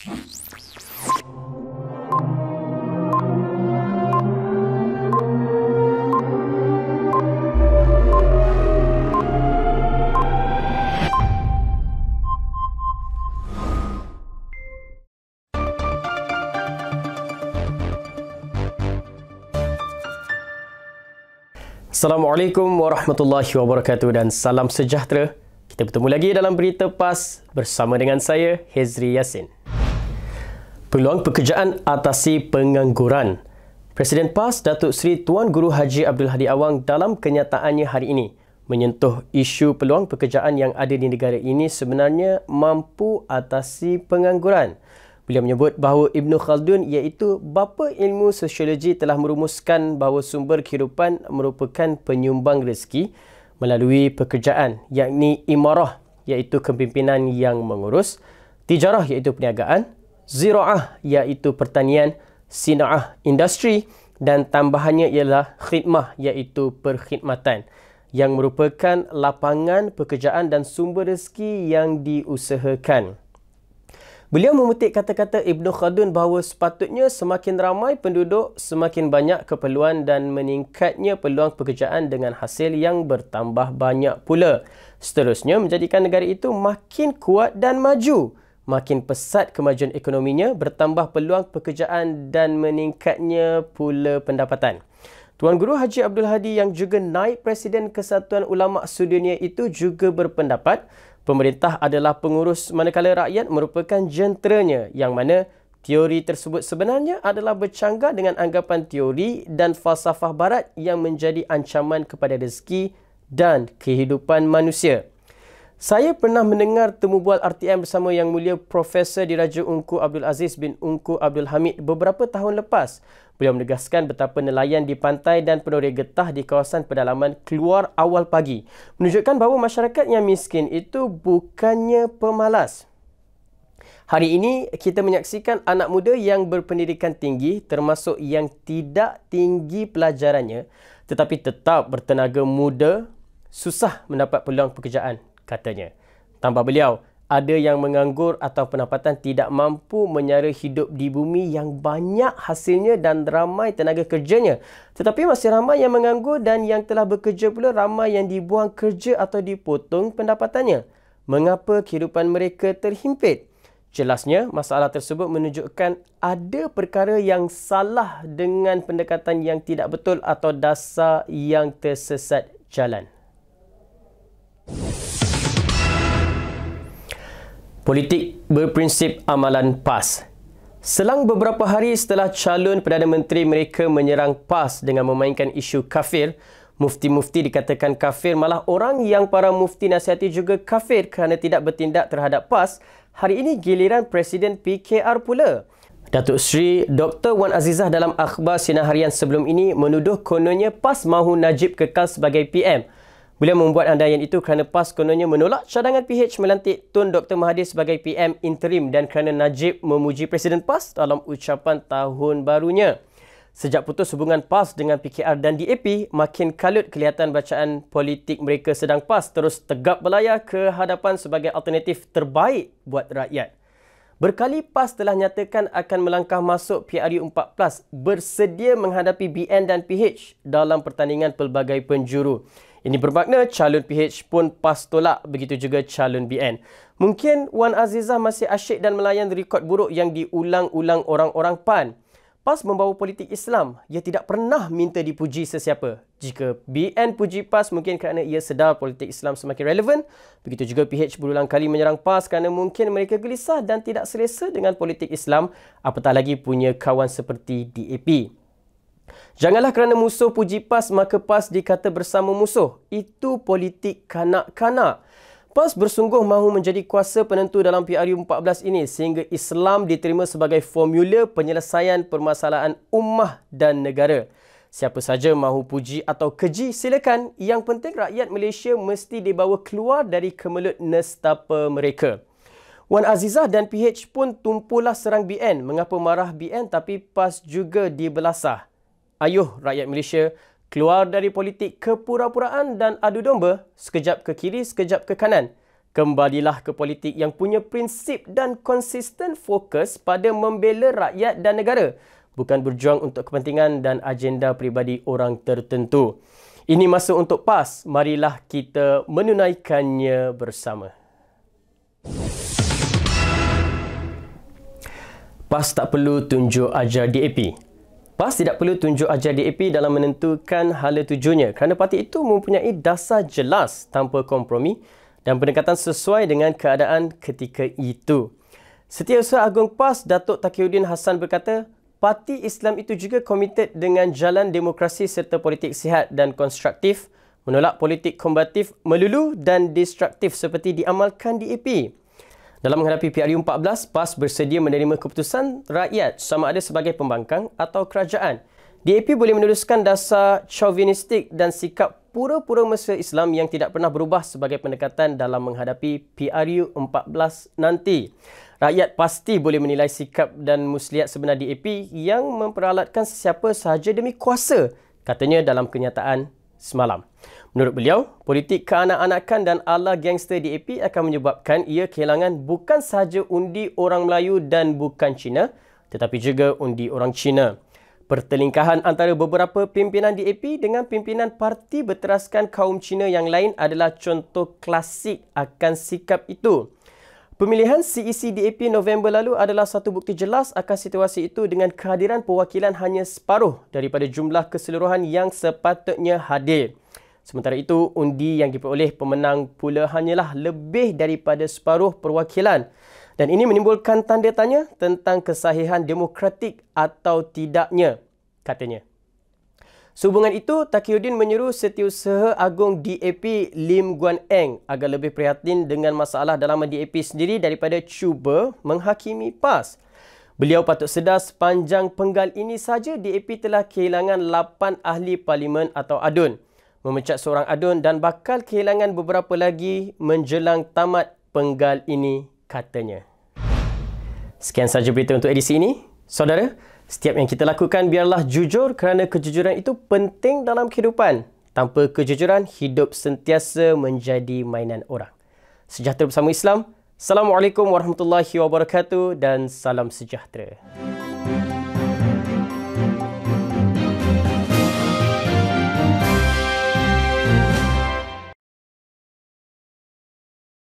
Assalamualaikum warahmatullahi wabarakatuh dan salam sejahtera. Kita bertemu lagi dalam Berita PAS bersama dengan saya, Hezri Yassin. Peluang pekerjaan atasi pengangguran. Presiden PAS Datuk Seri Tuan Guru Haji Abdul Hadi Awang dalam kenyataannya hari ini menyentuh isu peluang pekerjaan yang ada di negara ini sebenarnya mampu atasi pengangguran. Beliau menyebut bahawa Ibn Khaldun iaitu bapa ilmu sosiologi telah merumuskan bahawa sumber kehidupan merupakan penyumbang rezeki melalui pekerjaan yakni imarah iaitu kepimpinan yang mengurus, tijarah iaitu perniagaan, ziraah iaitu pertanian, sinaah industri dan tambahannya ialah khidmah iaitu perkhidmatan yang merupakan lapangan pekerjaan dan sumber rezeki yang diusahakan. Beliau memetik kata-kata Ibn Khaldun bahawa sepatutnya semakin ramai penduduk, semakin banyak keperluan dan meningkatnya peluang pekerjaan dengan hasil yang bertambah banyak pula. Seterusnya menjadikan negara itu makin kuat dan maju. Makin pesat kemajuan ekonominya, bertambah peluang pekerjaan dan meningkatnya pula pendapatan. Tuan Guru Haji Abdul Hadi yang juga naik Presiden Kesatuan Ulama Sedunia itu juga berpendapat pemerintah adalah pengurus manakala rakyat merupakan jenteranya yang mana teori tersebut sebenarnya adalah bercanggah dengan anggapan teori dan falsafah barat yang menjadi ancaman kepada rezeki dan kehidupan manusia. Saya pernah mendengar temu bual RTM bersama Yang Mulia Profesor Diraja Ungku Abdul Aziz bin Ungku Abdul Hamid beberapa tahun lepas. Beliau menegaskan betapa nelayan di pantai dan penuria getah di kawasan pedalaman keluar awal pagi. Menunjukkan bahawa masyarakat yang miskin itu bukannya pemalas. Hari ini kita menyaksikan anak muda yang berpendidikan tinggi termasuk yang tidak tinggi pelajarannya tetapi tetap bertenaga muda susah mendapat peluang pekerjaan katanya. Tambah beliau, ada yang menganggur atau pendapatan tidak mampu menyara hidup di bumi yang banyak hasilnya dan ramai tenaga kerjanya. Tetapi masih ramai yang menganggur dan yang telah bekerja pula ramai yang dibuang kerja atau dipotong pendapatannya. Mengapa kehidupan mereka terhimpit? Jelasnya, masalah tersebut menunjukkan ada perkara yang salah dengan pendekatan yang tidak betul atau dasar yang tersesat jalan. Politik berprinsip amalan PAS. Selang beberapa hari setelah calon Perdana Menteri mereka menyerang PAS dengan memainkan isu kafir, mufti-mufti dikatakan kafir malah orang yang para mufti nasihati juga kafir kerana tidak bertindak terhadap PAS, hari ini giliran Presiden PKR pula. Datuk Seri Dr. Wan Azizah dalam akhbar sinar harian sebelum ini menuduh kononnya PAS mahu Najib kekal sebagai PM. Beliau membuat andaian itu kerana PAS kononnya menolak cadangan PH melantik Tun Dr. Mahathir sebagai PM interim dan kerana Najib memuji Presiden PAS dalam ucapan tahun barunya. Sejak putus hubungan PAS dengan PKR dan DAP, makin kalut kelihatan bacaan politik mereka sedang PAS terus tegap berlayar ke hadapan sebagai alternatif terbaik buat rakyat. Berkali PAS telah nyatakan akan melangkah masuk PRU 14 bersedia menghadapi BN dan PH dalam pertandingan pelbagai penjuru. Ini bermakna calon PH pun pas tolak begitu juga calon BN. Mungkin Wan Azizah masih asyik dan melayan rekod buruk yang diulang-ulang orang-orang PAN. PAS membawa politik Islam. Ia tidak pernah minta dipuji sesiapa. Jika BN puji PAS mungkin kerana ia sedar politik Islam semakin relevan. Begitu juga PH berulang kali menyerang PAS kerana mungkin mereka gelisah dan tidak selesa dengan politik Islam. Apatah lagi punya kawan seperti DAP. Janganlah kerana musuh puji PAS maka PAS dikata bersama musuh. Itu politik kanak-kanak. PAS bersungguh mahu menjadi kuasa penentu dalam PRU 14 ini sehingga Islam diterima sebagai formula penyelesaian permasalahan ummah dan negara. Siapa saja mahu puji atau keji silakan. Yang penting rakyat Malaysia mesti dibawa keluar dari kemelut nestapa mereka. Wan Azizah dan PH pun tumpulah serang BN. Mengapa marah BN tapi PAS juga dibelasah ayuh rakyat Malaysia keluar dari politik kepura-puraan dan adu domba sekejap ke kiri, sekejap ke kanan. Kembalilah ke politik yang punya prinsip dan konsisten fokus pada membela rakyat dan negara, bukan berjuang untuk kepentingan dan agenda peribadi orang tertentu. Ini masa untuk PAS. Marilah kita menunaikannya bersama. PAS tak perlu tunjuk ajar DAP. PAS tidak perlu tunjuk ajar DAP dalam menentukan hala tujuannya kerana parti itu mempunyai dasar jelas tanpa kompromi dan pendekatan sesuai dengan keadaan ketika itu. Setiausaha Agung PAS Datuk Takiuddin Hassan berkata, Parti Islam itu juga komited dengan jalan demokrasi serta politik sihat dan konstruktif, menolak politik kombatif, melulu dan destruktif seperti diamalkan di AP. Dalam menghadapi PRU 14, PAS bersedia menerima keputusan rakyat sama ada sebagai pembangkang atau kerajaan. DAP boleh meneruskan dasar chauvinistik dan sikap pura-pura mesra Islam yang tidak pernah berubah sebagai pendekatan dalam menghadapi PRU 14 nanti. Rakyat pasti boleh menilai sikap dan muslihat sebenar DAP yang memperalatkan sesiapa sahaja demi kuasa, katanya dalam kenyataan semalam. Menurut beliau, politik keanak-anakan dan ala gangster DAP akan menyebabkan ia kehilangan bukan sahaja undi orang Melayu dan bukan Cina, tetapi juga undi orang Cina. Pertelingkahan antara beberapa pimpinan DAP dengan pimpinan parti berteraskan kaum Cina yang lain adalah contoh klasik akan sikap itu. Pemilihan CEC DAP November lalu adalah satu bukti jelas akan situasi itu dengan kehadiran perwakilan hanya separuh daripada jumlah keseluruhan yang sepatutnya hadir. Sementara itu, undi yang diperoleh pemenang pula hanyalah lebih daripada separuh perwakilan. Dan ini menimbulkan tanda tanya tentang kesahihan demokratik atau tidaknya, katanya. Sehubungan itu, Takiuddin menyeru Setiausaha Agung DAP Lim Guan Eng agar lebih prihatin dengan masalah dalam DAP sendiri daripada cuba menghakimi PAS. Beliau patut sedar sepanjang penggal ini saja DAP telah kehilangan 8 ahli parlimen atau adun. Memecat seorang adun dan bakal kehilangan beberapa lagi menjelang tamat penggal ini katanya. Sekian saja berita untuk edisi ini. Saudara, setiap yang kita lakukan biarlah jujur kerana kejujuran itu penting dalam kehidupan. Tanpa kejujuran, hidup sentiasa menjadi mainan orang. Sejahtera bersama Islam. Assalamualaikum warahmatullahi wabarakatuh dan salam sejahtera.